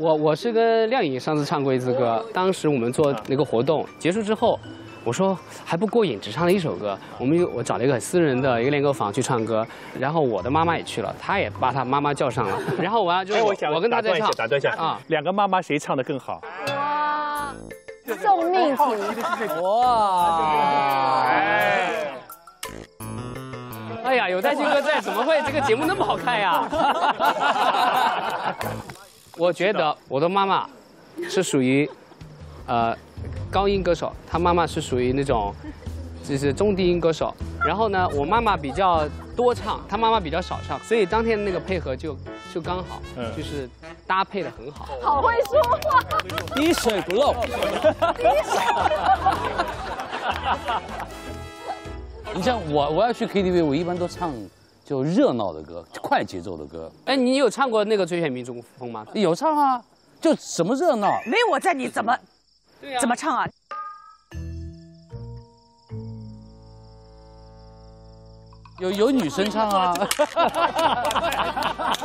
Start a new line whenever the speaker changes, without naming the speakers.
我我是跟亮颖上次唱过一次歌，当时我们做那个活动结束之后，我说还不过瘾，只唱了一首歌。我们我找了一个很私人的一个练歌房去唱歌，然后我的妈妈也去了，她也把她妈妈叫上了，然后完了就
哎，我想
我跟她在唱
打断一下，打断一下
啊，
两个妈妈谁唱的更好？
哇，送命题，
哇！
哎，
哎呀，有戴金哥在，怎么会这个节目那么好看呀？我觉得我的妈妈是属于呃高音歌手，她妈妈是属于那种就是中低音歌手。然后呢，我妈妈比较多唱，她妈妈比较少唱，所以当天那个配合就就刚好，
嗯
就是搭配的很好。
好会说话，
滴水不漏。你像我，我要去 KTV，我一般都唱就热闹的歌，快节奏的歌。
哎，你有唱过那个《最炫民族风》吗？
有唱啊，就什么热闹，
没有我在，你怎么
对呀
怎么唱啊？
有有女生唱啊。